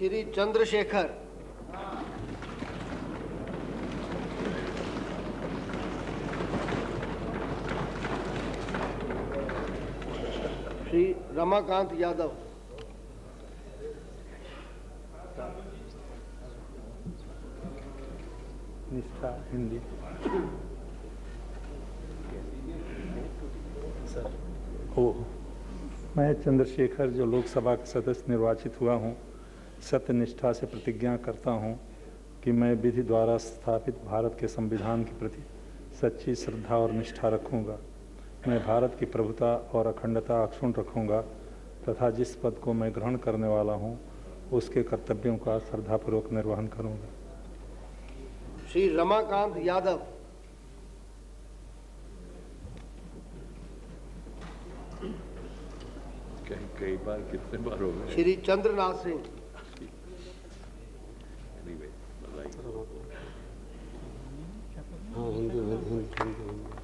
श्री चंद्रशेखर। श्री रमाकांत यादव। निष्ठा, हिंदी। ओ, मैं चंद्रशेखर, जो लोकसभा का सदस्य निर्वाचित हुआ हूँ। सत्य निष्ठा से प्रतिज्ञा करता हूँ कि मैं विधि द्वारा स्थापित भारत के संविधान के प्रति सच्ची श्रद्धा और निष्ठा रखूँगा। मैं भारत की प्रभुता और अखंडता अक्षुण रखूँगा तथा जिस पद को मैं ग्रहण करने वाला हूँ उसके कर्तव्यों का श्रद्धापूर्वक निर्वहन करूँगा। श्री रमाकांत यादव। कई कई बार कितने बार हो गए? श्री चंद्रनाथ सिंह। Anyway, बधाई हाँ हिंदी हिंदी हिंदी हिंदी